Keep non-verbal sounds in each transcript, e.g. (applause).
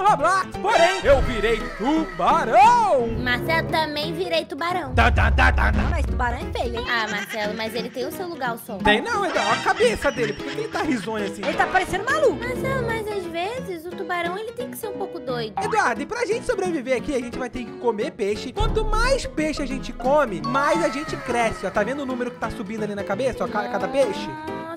no Roblox. Porém, eu virei tubarão. Marcelo também virei tubarão. Tá, tá, tá, tá, tá. Mas tubarão é feio, hein? Ah, Marcelo, mas ele tem o seu lugar ao sol. Tem não, Eduardo. Olha a cabeça dele. Por que que ele tá risonho assim? Ele tá parecendo maluco. Marcelo, mas às vezes o tubarão ele tem que ser um pouco doido. Eduardo, e pra gente sobreviver aqui, a gente vai ter que comer peixe. Quanto mais peixe a gente come, mais a gente cresce. Ó, tá vendo o número que tá subindo ali na cabeça, ó, ca- cada peixe?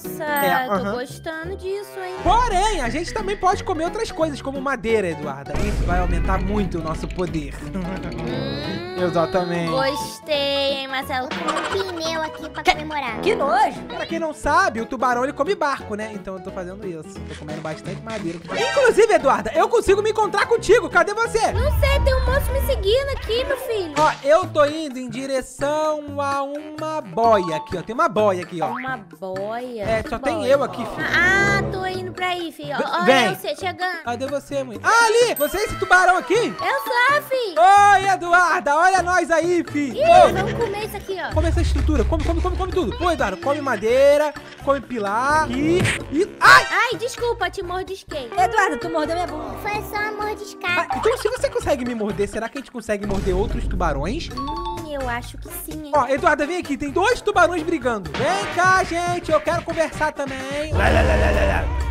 Nossa, É, tô aham. gostando disso, hein? Porém, a gente também pode comer outras coisas, como madeira, Eduarda. Isso vai aumentar muito o nosso poder. Hum, Exatamente. Gostei, hein, Marcelo? Um pneu aqui pra comemorar. Que nojo. Pra quem não sabe, o tubarão ele come barco, né? Então eu tô fazendo isso. Tô comendo bastante madeira. Inclusive, Eduarda, eu consigo me encontrar contigo. Cadê você? Não sei, tem um moço me seguindo aqui, meu filho. Ó, eu tô indo em direção a uma boia aqui, ó. Tem uma boia aqui, ó. Uma boia. É, só tem Boia. eu aqui, filho. Ah, tô indo pra aí, filho. Olha vem. você chegando. Cadê você, mãe? Ah, ali! Você é esse tubarão aqui? Eu sou, filho. Oi, Eduarda! Olha nós aí, fi! Ih, Ô, vamos comer isso aqui, ó. Come essa estrutura, come, come, come, come tudo. Ô, Eduardo, come madeira, come pilar e... e... Ai! Ai, desculpa, te mordisquei. Eduardo, tu mordeu minha bunda. Foi só uma Ah, então se você consegue me morder, será que a gente consegue morder outros tubarões? Hum, eu acho que sim, hein? Ó, Eduarda, vem aqui, tem dois tubarões brigando. Vem cá, gente, eu quero conversar também.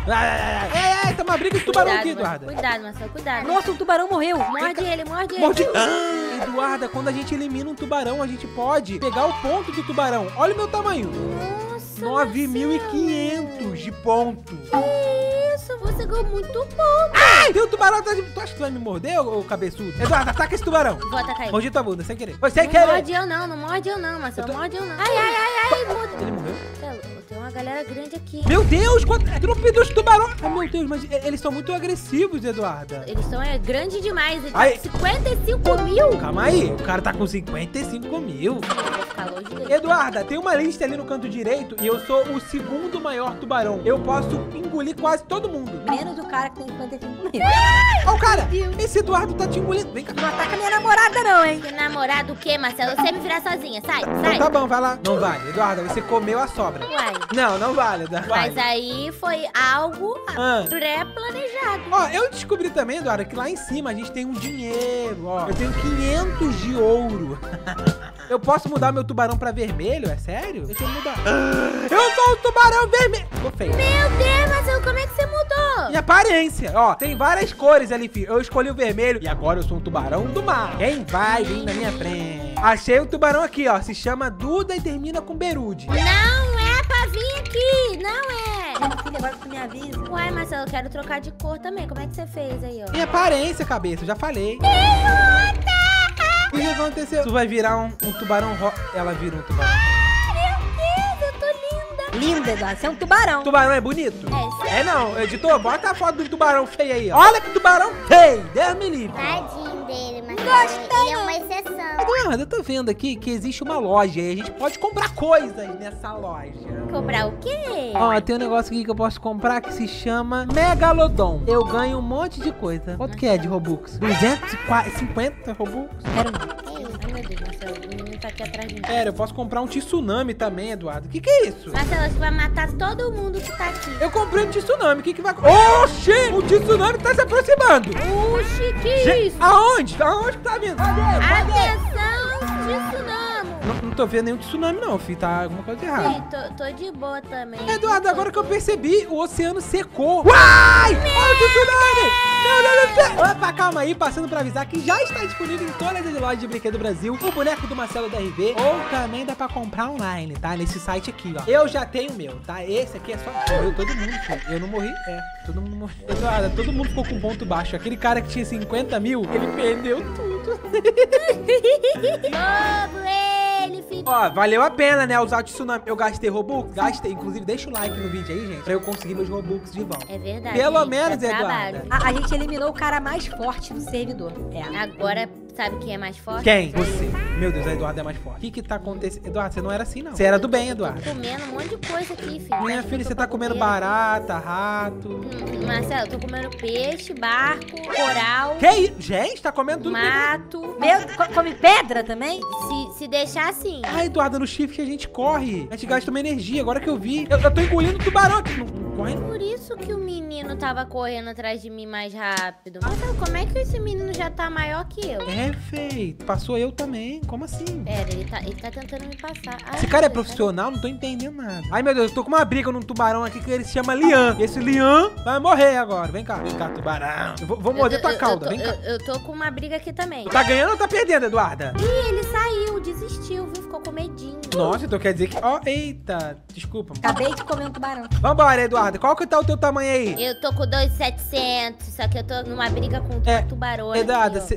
É, é, tá uma briga de tubarão aqui, Marcelo, Eduarda. Cuidado, Marcelo, cuidado. Nossa, um tubarão morreu. Morde ele, morde ele. Morde... Ah, Eduarda, quando a gente elimina um tubarão, a gente pode pegar o ponto do tubarão. Olha o meu tamanho. Nossa, 9.500 de ponto. Que isso, você ganhou muito ponto. Ai, tem um tubarão atrás de... Tu acha que tu vai me morder, ô, cabeçudo? Eduarda, ataca esse tubarão. Vou atacar ele. Mordi tua bunda, sem querer. Foi sem Não querer. morde eu não, não morde eu não, Marcelo. Tô- Morde eu não. Ai, ai, ai, ai, morde. Ele morreu? Marcelo, tem uma galera grande aqui. Meu Deus, quanto... trupe dos tubarões. Ai, meu Deus, mas eles são muito agressivos, Eduarda. Eles são é, grande demais. Ele tá Ai. com 55 mil. Calma aí, o cara tá com 55 mil. Longe dele. Eduarda, tem uma lista ali no canto direito e eu sou o segundo maior tubarão. Eu posso engolir quase todo mundo. Menos o cara que tem 55 mil. Ó, o cara, esse Eduardo tá te engolindo. Vem cá. Não ataca minha namorada, não, hein? Que namorado o quê, Marcelo? Você me virar sozinha. Sai, Então sai. tá bom, vai lá. Não vale, Eduarda, você comeu a sobra. Uai. Não, não vale, Eduarda. Mas aí foi algo Ah. pré-planejado. Ó, eu descobri também, Eduardo, que lá em cima a gente tem um dinheiro, ó. Eu tenho 500 de ouro. (laughs) Eu posso mudar meu tubarão pra vermelho? É sério? Deixa eu mudar. (gasps) Eu sou um tubarão vermelho. Tô feio. Meu Deus, Marcelo, como é que você mudou? Minha aparência, ó, tem várias cores ali, filho. Eu escolhi o vermelho e agora eu sou um tubarão do mar. Quem vai vir na minha frente? Achei um tubarão aqui, ó. Se chama Duda e termina com Berude. Não é pra vir aqui, não é. Meu filho, agora tu me avisa. Uai, Marcelo, eu quero trocar de cor também. Como é que você fez aí, ó? Minha aparência, cabeça, eu já falei. O que aconteceu? Tu vai virar um, um tubarão ro... Ela vira um tubarão. Meu Deus, eu tô linda. Linda, Eduardo. Você é um tubarão. Tubarão é bonito? É, sim. É não, editor, bota a foto do tubarão feio aí, ó. Olha que tubarão feio, Deus me livre. Tadinho mas ele é uma exceção. Eduardo, eu tô vendo aqui que existe uma loja e a gente pode comprar coisas nessa loja. Comprar o quê? Ó, tem um negócio aqui que eu posso comprar que se chama Megalodon. Eu ganho um monte de coisa. Quanto que é de Robux? 250 Robux? Quero não. Ai, meu Deus, Marcelo, o menino tá aqui atrás de mim. Pera, eu posso comprar um tsunami também, Eduardo. O que que é isso? Marcelo, você vai matar todo mundo que tá aqui. Eu comprei um tsunami. O que que vai... Oxi! O tsunami tá se aproximando. Oxi, que isso? Aonde? Aonde que tá vindo? Atenção, tsunami. Não, não tô vendo nenhum tsunami não, filho. Tá alguma coisa errada. Sim, tô, tô de boa também. Eduardo, agora que eu percebi, o oceano secou. Uai! Olha o tsunami! Opa, calma aí, passando pra avisar que já está disponível em todas as lojas de brinquedo do Brasil o boneco do Marcelo da RV, ou também dá pra comprar online, tá? Nesse site aqui, ó. Eu já tenho o meu, tá? Esse aqui é só... Eu, todo mundo, filho. Eu não morri? É, todo mundo morreu. Eduardo, todo mundo ficou com ponto baixo. Aquele cara que tinha 50 mil, ele perdeu tudo. (laughs) Filho. Ó, valeu a pena, né? Usar o tsunami. Eu gastei Robux? Gastei. Inclusive, deixa o like no vídeo aí, gente, pra eu conseguir meus Robux de volta. É verdade. Pelo gente, menos, dá Eduardo. A, a gente eliminou o cara mais forte do servidor. É. Agora, sabe quem é mais forte? Quem? Você. Meu Deus, a Eduardo é mais forte. O que que tá acontecendo? Eduardo, você não era assim, não. Você era do bem, Eduardo. Comendo um monte de coisa aqui, filho. Minha filha, você tá comendo comer. barata, rato. Hum, Marcelo, tô comendo peixe, barco, coral, Que isso? Gente, tá comendo tudo. mato. Meu, co- come pedra também? Se, se deixar assim. Ah, Eduardo, no shift a gente corre. A gente gasta uma energia, agora que eu vi. Eu, eu tô engolindo tubarão aqui. Não correndo. Por isso que o menino tava correndo atrás de mim mais rápido. Marcelo, como é que esse menino já tá maior que eu? É, feito. Passou eu também. Como assim? Pera, ele tá, ele tá tentando me passar. Ai, Esse cara é profissional, não tô entendendo nada. Ai, meu Deus, eu tô com uma briga num tubarão aqui que ele se chama Lian. Esse Lian vai morrer agora. Vem cá, vem cá, tubarão. Eu vou, vou Eu- morder eu- tua eu cauda, tô- vem cá. Eu, eu tô com uma briga aqui também. Tá ganhando ou tá perdendo, Eduarda? Ih, ele saiu, desistiu, viu? Ficou com medinho. Nossa, então quer dizer que... Ó, eita, desculpa. Acabei de comer um tubarão. Vambora, Eduarda. Qual que tá o teu tamanho aí? Eu tô com 2,700, só que eu tô numa briga com É, aqui, ó.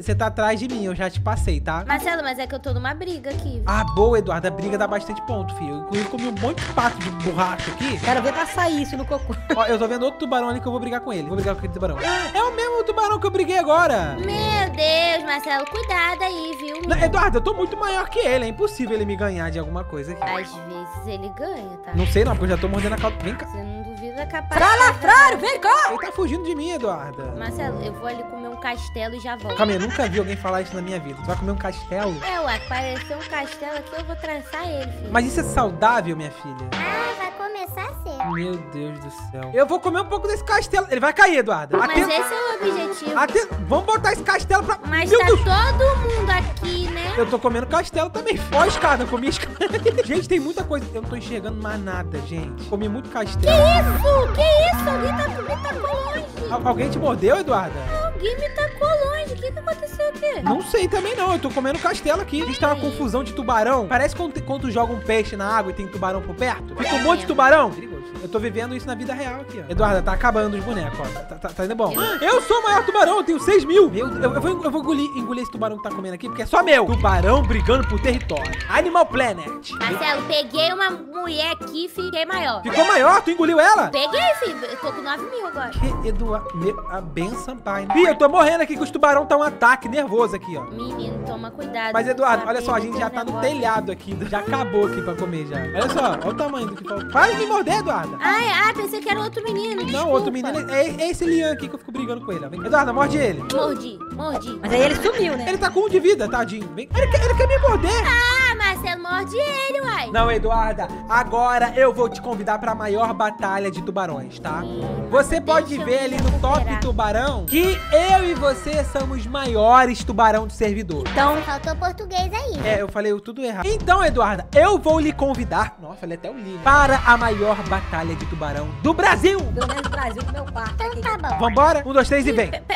você tá atrás de mim, eu já te passei, tá? Marcelo, mas é que eu tô numa briga aqui. Ah, boa, Eduarda. A briga dá bastante ponto, filho. Eu, inclusive, comi um monte de pato de borracha aqui. Quero ver pra sair isso no cocô. Ó, eu tô vendo outro tubarão ali que eu vou brigar com ele. Vou brigar com aquele tubarão. É o mesmo tubarão que eu briguei agora. Meu Deus, Marcelo, cuidado aí, viu? Não, Eduardo, eu tô muito maior que ele. É impossível ele me ganhar de alguma coisa aqui. Às vezes ele ganha, tá? Não sei não, porque eu já tô mordendo a calça. Vem cá. Você não duvida é capaz. Fralafrário, vem cá! Ele tá fugindo de mim, Eduarda. Marcelo, eu vou ali comer um castelo e já volto. Calma aí, eu nunca vi alguém falar isso na minha vida. Tu vai comer um castelo? É, ué, apareceu um castelo aqui, eu vou traçar ele, filho. Mas isso é saudável, minha filha? Ah, vai começar a ser. Meu Deus do céu. Eu vou comer um pouco desse castelo. Ele vai cair, Eduarda. Mas Aten- esse é o objetivo. aten- Vamos botar esse castelo pra... Mas Meu tá Deus. todo mundo aqui? Eu tô comendo castelo também. Ó a escada, eu comi a escada. (laughs) gente, tem muita coisa. Eu não tô enxergando mais nada, gente. Comi muito castelo. Isso, que isso? Alguém tá, me tacou longe. Al- alguém te mordeu, Eduarda? Alguém me tacou longe. O que que aconteceu aqui? Não sei também não. Eu tô comendo castelo aqui. A gente tá uma confusão de tubarão. Parece quando, quando tu joga um peixe na água e tem tubarão por perto. Fica um monte de tubarão. Perigoso. Eu tô vivendo isso na vida real aqui, ó. Eduarda, tá acabando os bonecos, ó. Tá, tá, tá indo bom. Eu sou o maior tubarão, eu tenho 6 mil. Meu, eu, eu vou, eu vou engolir, engolir esse tubarão que tá comendo aqui, porque é só meu. Tubarão brigando por território. Animal Planet. Marcelo, peguei uma mulher aqui e fiquei maior. Ficou maior? Tu engoliu ela? Peguei, filho. Eu tô com 9 mil agora. Que Eduardo. A benção, pai. Fih, eu tô morrendo aqui que os tubarão tá um ataque nervoso aqui, ó. Menino, toma cuidado. Mas, Eduardo, Sua olha só, a gente já tá no telhado aqui. Já acabou aqui pra comer já. Olha só, olha o tamanho do que falta. Para de me morder, Eduardo. Ai, ai, pensei que era outro menino. Não, desculpa. outro menino é, é esse Lian aqui que eu fico brigando com ele. ó. Eduardo, morde ele. Mordi, mordi. Mas aí ele sumiu, né? Ele tá com um de vida, tadinho. Vem. Ele, quer, ele quer me morder. Ah, Marcelo, morde ele, uai. Não, Eduarda, agora eu vou te convidar pra maior batalha de tubarões, tá? Você pode ver ali no top tubarão que eu e você somos maiores tubarão do servidor. Então, Faltou português aí. É, eu falei tudo errado. Então, Eduarda, eu vou lhe convidar. Nossa, falei até o li. Para a maior batalha de tubarão do Brasil. pelo menos no Brasil, no meu quarto Então tá bom. Vambora? Um, dois, três e vem. Pe-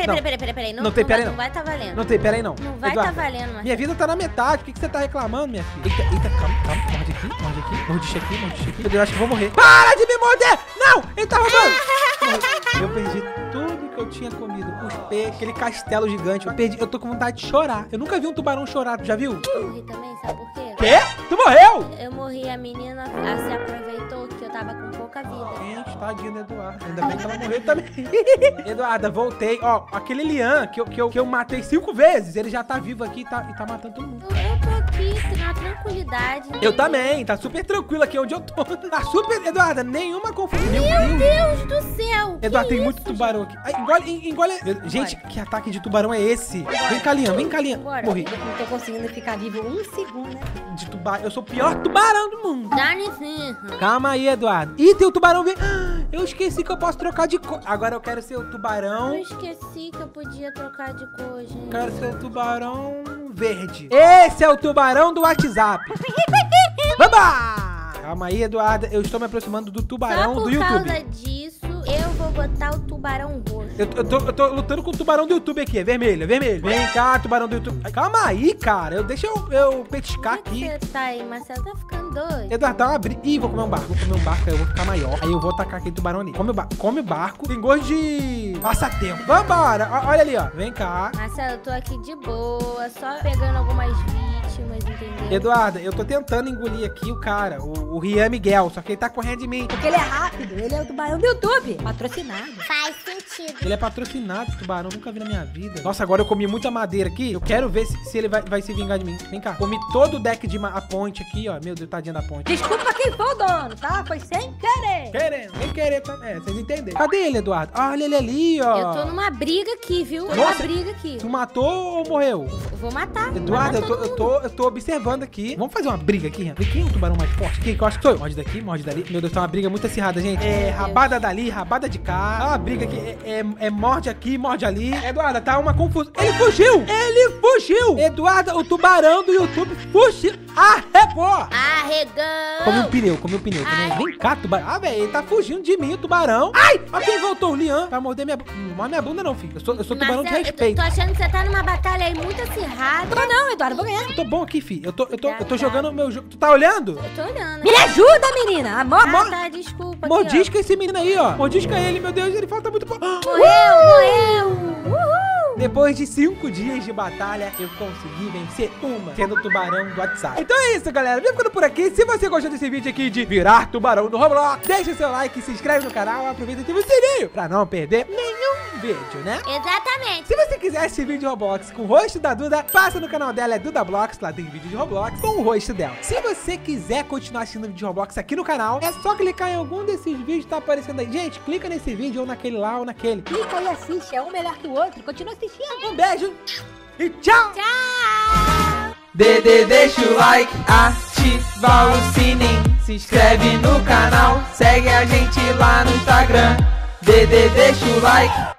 Pera, pera, pera, pera, Não. pera, pera, pera, pera. Não, Não tem, pera aí, vai, não. não vai tá valendo. Não tem, pera aí não. Não vai Eduarda, tá valendo, Marcelo. Minha vida tá na metade. Por que, que você tá reclamando, minha filha? Eita, eita, calma, calma. Morde aqui, morde aqui. Morde isso aqui, morde isso aqui. Meu Deus, eu acho que eu vou morrer. Para de me morder! Não! Ele tá roubando! eu perdi tudo que eu tinha comido. Os peixes, aquele castelo gigante. Eu perdi. Eu tô com vontade de chorar. Eu nunca vi um tubarão chorar. Tu já viu? Eu morri também, sabe por quê? Quê? Tu morreu? Eu morri, a menina se aproveitou tava com pouca vida. Gente, tadinha da Eduarda. Ainda bem que ela morreu também. (laughs) Eduarda, voltei. Ó, aquele Lian que eu, que, eu, que eu matei cinco vezes, ele já tá vivo aqui e tá, e tá matando todo mundo. Aqui na tranquilidade. Eu também, tá super tranquilo aqui onde eu tô. (laughs) Tá super. Eduarda, nenhuma confusão. Meu Meu Deus. Deus do céu! Eduardo, que tem muito isso, tubarão aqui. Ai, engole, en- engole. Gente, que ataque de tubarão é esse? Vem cá, Lian, vem cá, Lian. Bora. Morri. Eu não tô conseguindo ficar vivo um segundo, né? De tubarão. Eu sou o pior tubarão do mundo. Dá licença. Calma aí, Eduardo. Ih, tem o tubarão vem. (gasps) Eu esqueci que eu posso trocar de cor. Agora eu quero ser o tubarão. Eu esqueci que eu podia trocar de cor, gente. Quero ser o tubarão verde. Esse é o tubarão do WhatsApp. (laughs) Vamos! Calma aí, Eduarda. Eu estou me aproximando do Só tubarão por do YouTube. causa disso, botar o tubarão roxo. Eu, eu tô, eu tô lutando com o tubarão do YouTube aqui. É vermelho, é vermelho. Vem cá, tubarão do YouTube. Calma aí, cara. Eu, deixa eu, eu petiscar Como é aqui. que você tá aí, Marcelo? Tá ficando doido. Eduardo, dá uma briga. Ih, vou comer um barco. Vou comer um barco, aí eu vou ficar maior. Aí eu vou atacar aquele tubarão ali. Come o, ba come o barco. Tem gosto de passatempo. Vambora. Olha ali, ó. Vem cá. Marcelo, eu tô aqui de boa, só pegando algumas vítimas, entendeu? Eduarda, eu tô tentando engolir aqui o cara, o, o Rian Miguel, só que ele tá correndo de mim. Porque ele é rápido, ele é o tubarão do YouTube. Patrocinado. Faz sentido. Ele é patrocinado, tubarão, nunca vi na minha vida. Nossa, agora eu comi muita madeira aqui. Eu quero ver se, se ele vai, vai se vingar de mim. Vem cá. Comi todo o deck de a ponte aqui, ó. Meu Deus, tadinha da ponte. Desculpa quem for o dono, tá? Foi sem querer. Querendo, nem querer também. É, vocês entenderam. Cadê ele, Eduardo? Olha ele ali, ó. Eu tô numa briga aqui, viu? Tô numa Nossa. briga aqui. Tu matou ou morreu? Eu vou matar. Eduardo, eu tô, eu, tô, eu tô observando aqui. Vamos fazer uma briga aqui, Renan. Quem é o tubarão mais forte? Quem que eu acho que sou eu? Morde daqui, morde dali. Meu Deus, tá uma briga muito acirrada, gente. É rabada dali, rabada de cá. Tá uma briga aqui. É, é- é morde aqui, morde ali. Eduarda, tá uma confusão. Ele fugiu! Ele fugiu! Eduarda, o tubarão do YouTube fugiu. Arregou! Arregão. Come um pneu, come um pneu. Come um... Vem cá, tubarão. Ah, velho, ele tá fugindo de mim, o tubarão. Ai! Ó quem voltou, o Lian. Vai morder minha bunda. Não morde minha bunda não, filho. Eu sou, eu sou tubarão de Marcelo, eu tô, respeito. tô achando que você tá numa batalha aí muito acirrada. Não, não, Eduardo, vou ganhar. Eu tô bom aqui, filho. Eu tô, eu tô, eu tô Tá, jogando tá. o meu jogo. Tu tá olhando? Eu tô olhando. Me ajuda, menina. Amor, amor. Ah, tá, desculpa. aqui, Mordisca esse menino aí, ó. Mordisca ele, meu Deus, ele falta muito pouco. ó. Morreu, morreu. Depois de cinco dias de batalha, eu consegui vencer uma, sendo o tubarão do WhatsApp. Então é isso, galera. Vem ficando por aqui. Se você gostou desse vídeo aqui de virar tubarão no Roblox, deixa o seu like, se inscreve no canal, aproveita e ativa o sininho pra não perder nenhum vídeo, né? Exatamente. Se você quiser esse vídeo de Roblox com o rosto da Duda, passa no canal dela, é Duda Blocks, lá tem vídeo de Roblox com o rosto dela. Se você quiser continuar assistindo vídeo de Roblox aqui no canal, é só clicar em algum desses vídeos que tá aparecendo aí. Gente, clica nesse vídeo ou naquele lá ou naquele. Clica e assiste. É um melhor que o outro. Continua assistindo. Um beijo e tchau! Tchau. Dede, deixa o like, ativa o sininho, se inscreve no canal, segue a gente lá no Instagram. Dede, deixa o like.